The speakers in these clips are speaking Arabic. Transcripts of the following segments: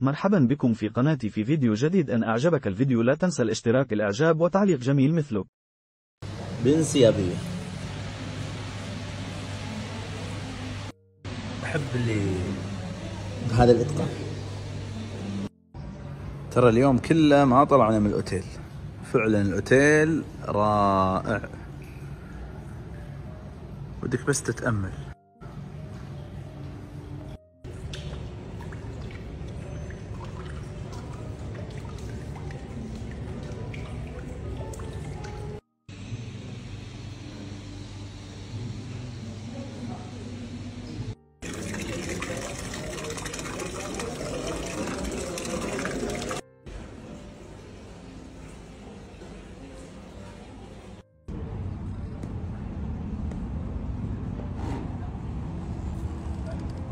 مرحبا بكم في قناتي في فيديو جديد. إن أعجبك الفيديو لا تنسى الاشتراك الإعجاب وتعليق جميل مثله. بانسيابية أحب اللي بهذا الإتقان. ترى اليوم كله ما طلعنا من الأوتيل. فعلا الأوتيل رائع. ودك بس تتأمل.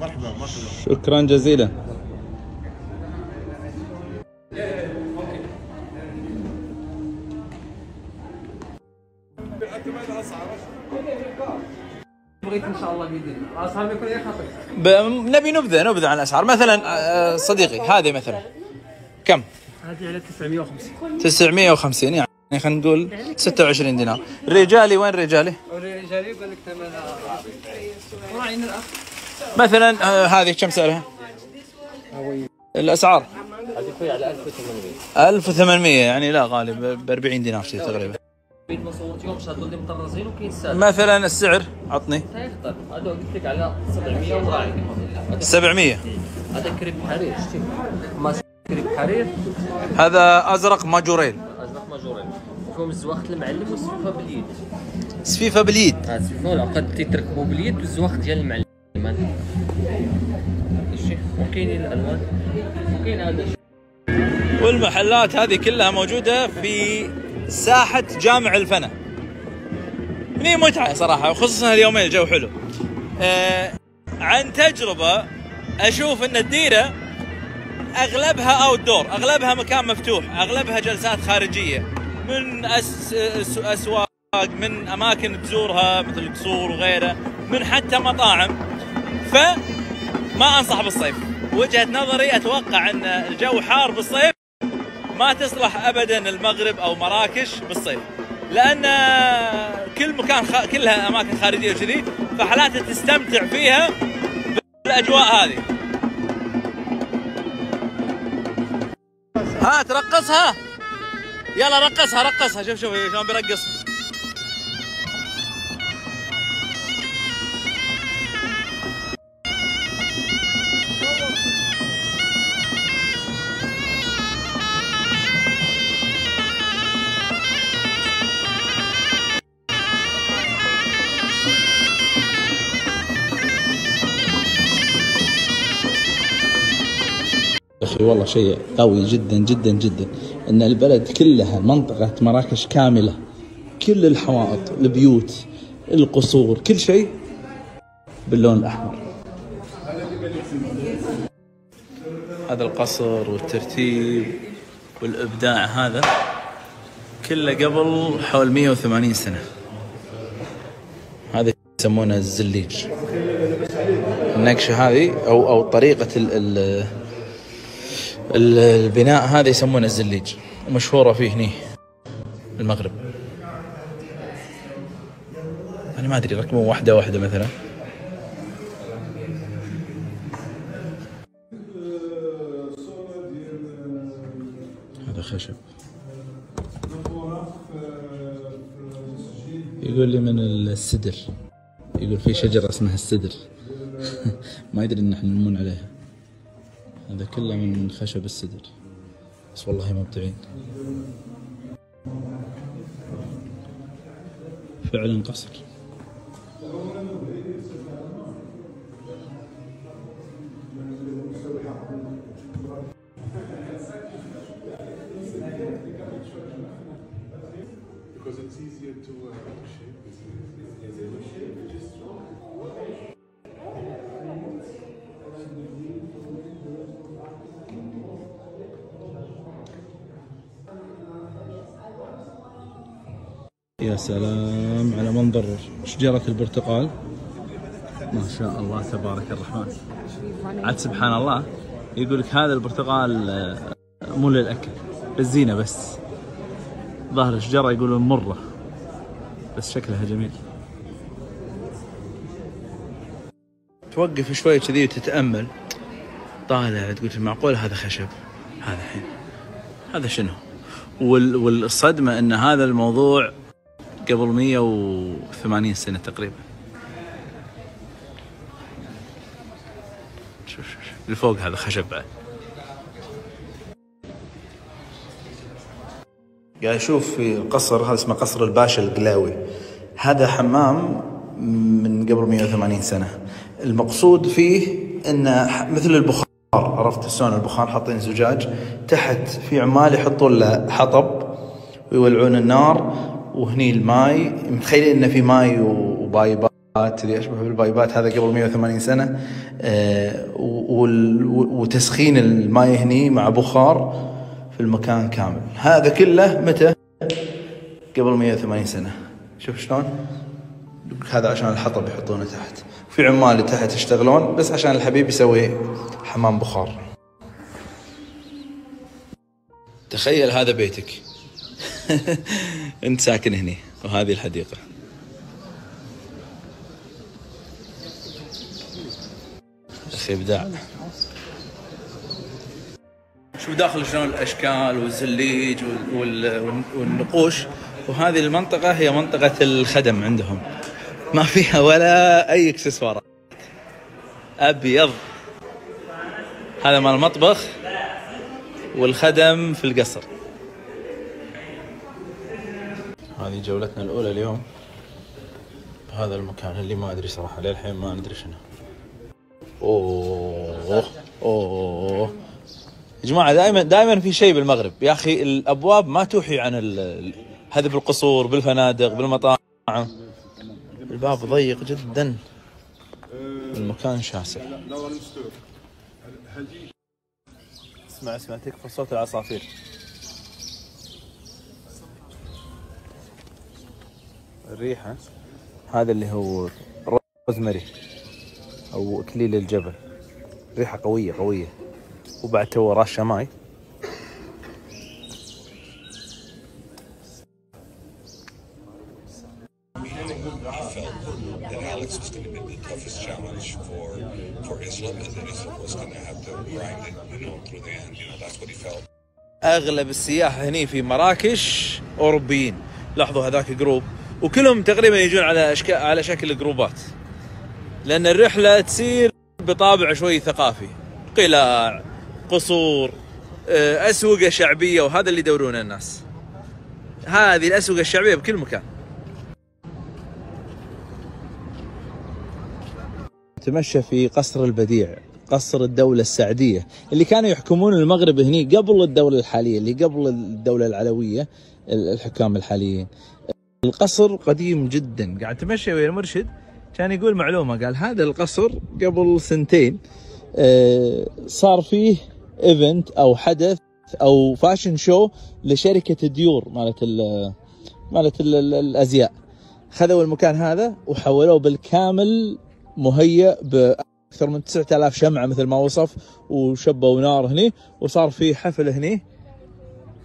مرحبا مرحبا. شكرا جزيلا. بغيت إن شاء الله باذن الله الاسعار يكون خطر. نبي نبذة نبذة عن الأسعار. مثلا آه، صديقي هذه مثلا. كم؟ هذه على 950 950 يعني خلينا نقول 26 دينار. رجالي وين رجالي؟ والرجالي يقول لك ثمنها راعينا الأخ. مثلا آه، هذه كم سعرها؟ الأسعار؟ هذه أخوي على 1800 1800 يعني لا غالي ب 40 دينار شيء تقريبا. مثلا السعر عطني. هذا قلت لك على 700 وراعي 700 هذا كريب حرير كريب حرير هذا أزرق ماجوريل. أزرق ماجورين فيهم الزواخت المعلم والسفيفه باليد. سفيفه باليد هذا السفيفه ولا قد تيتركبوا باليد والزواخت ديال المعلم. شتي وكاينين الألوان. وكاين هذا. والمحلات هذه كلها موجودة في ساحة جامع الفنا هني متعة صراحة وخصوصا اليومين الجو حلو. آه عن تجربة أشوف إن الديرة أغلبها اوت دور أغلبها مكان مفتوح أغلبها جلسات خارجية. من أس أس أسواق من أماكن تزورها مثل القصور وغيره من حتى مطاعم. فما أنصح بالصيف. وجهة نظري أتوقع أن الجو حار بالصيف. ما تصلح ابدا المغرب أو مراكش بالصيف. لأن كل مكان خ... كلها أماكن خارجية وكذي فحالاتها تستمتع فيها بالأجواء هذه. ها ترقصها؟ يلا رقصها رقصها. شوف شوف شلون بيرقص. والله شيء قوي جدا جدا جدا. إن البلد كلها منطقة مراكش كاملة. كل الحوائط البيوت القصور كل شيء باللون الأحمر. هذا القصر والترتيب والإبداع هذا كله قبل حول 180 سنة. هذا يسمونه الزليج. النقشة هذه أو أو طريقة ال البناء هذا يسمونه الزليج ومشهوره فيه هني المغرب. أنا ما أدري رقمه واحدة واحدة مثلا. هذا خشب. يقول لي من السدر. يقول في شجرة اسمها السدر. ما يدري إن إحنا نمون عليها. هذا كله من خشب السدر بس والله مبدعين. فعلا قصر. Because it's easier to uh, shape. سلام على منظر شجرة البرتقال. ما شاء الله تبارك الرحمن. عاد سبحان الله يقول لك هذا البرتقال آه، مو للأكل للزينة بس. ظهر الشجرة يقولون مرة بس شكلها جميل. توقف شوي كذي وتتأمل. طالع تقول معقول هذا خشب هذا الحين هذا شنو؟ وال والصدمة إن هذا الموضوع قبل 180 سنة تقريبا. شوف شوف هذا خشب بعد. قاعد أشوف في القصر هذا اسمه قصر الباشا القلاوي. هذا حمام من قبل 180 سنة. المقصود فيه انه مثل البخار عرفت شلون البخار حاطين زجاج؟ تحت في عمال يحطون له حطب ويولعون النار. وهني الماي متخيلين انه في ماي وبايبات اللي أشبه بالبايبات هذا قبل 180 سنة آه، وتسخين الماي هني مع بخار في المكان كامل. هذا كله متى؟ قبل 180 سنة. شوف شلون؟ هذا عشان الحطب يحطونه تحت. في عمال تحت يشتغلون بس عشان الحبيب يسوي حمام بخار. تخيل هذا بيتك. انت ساكن هني وهذه الحديقة. أخي إبداع. شوف داخل شلون الأشكال والزليج وال- وال- والنقوش وهذه المنطقة هي منطقة الخدم عندهم. ما فيها ولا أي إكسسوارات. أبيض. هذا مال المطبخ والخدم في القصر. هذه جولتنا الأولى اليوم بهذا المكان اللي ما أدري صراحة للحين ما ندري شنو. أوه أوه. يا جماعة دائما دائما في شيء بالمغرب. يا أخي الأبواب ما توحي عن هذا بالقصور بالفنادق بالمطاعم. الباب ضيق جدا. المكان شاسع. اسمع اسمع تكفى صوت العصافير. الريحة هذا اللي هو روزمري أو أكليل الجبل. ريحة قوية قوية. وبعد تو راشة ماي أغلب السياح هني في مراكش أوروبيين. لاحظوا هذاك جروب وكلهم تقريبا يجون على اشكال على شكل جروبات. لأن الرحلة تصير بطابع شوي ثقافي. قلاع قصور آه، أسوقة شعبية وهذا اللي يدورونه الناس. هذه الأسوقة الشعبية بكل مكان. تمشى في قصر البديع قصر الدولة السعدية اللي كانوا يحكمون المغرب هني قبل الدولة الحالية اللي قبل الدولة العلوية الحكام الحاليين. القصر قديم جدا. قاعد تمشي ويا المرشد كان يقول معلومة قال هذا القصر قبل سنتين آه، صار فيه event أو حدث أو fashion show لشركة ديور مالت ال مالت ال- ال- الأزياء. خذوا المكان هذا وحولوه بالكامل مهيأ بأكثر من 9000 شمعة مثل ما وصف وشبوا نار هني وصار في حفل هني.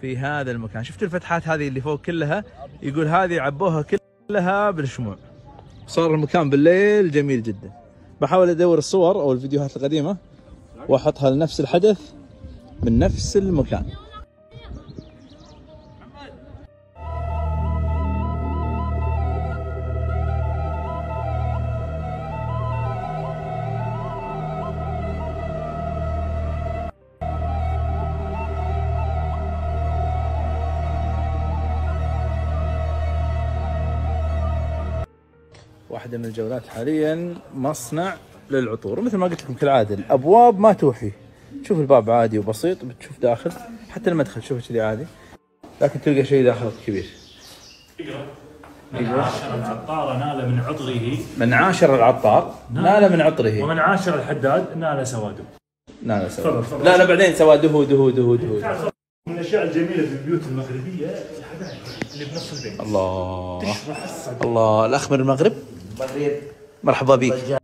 في هذا المكان. شفتوا الفتحات هذه اللي فوق كلها؟ يقول هذه عبوها كلها بالشموع. صار المكان بالليل جميل جدا. بحاول أدور الصور أو الفيديوهات القديمة وأحطها لنفس الحدث من نفس المكان. واحدة من الجولات حاليا مصنع للعطور مثل ما قلت لكم كالعادة. الأبواب ما توحي. تشوف الباب عادي وبسيط بتشوف داخل. حتى المدخل شوفه كذي عادي. لكن تلقى شيء داخل كبير. عاشر العطار نال من عطره. من عاشر العطار نال من عطره. ومن عاشر الحداد نال سواده. نال سوا تفضل، تفضل. لا لا بعدين سوا دهو دهو دهو دهو من الأشياء الجميلة في البيوت المغربية الحدائق اللي بنص البيت. الله. تشرح الصدر. الله. الأخ من المغرب. مرحبا بك.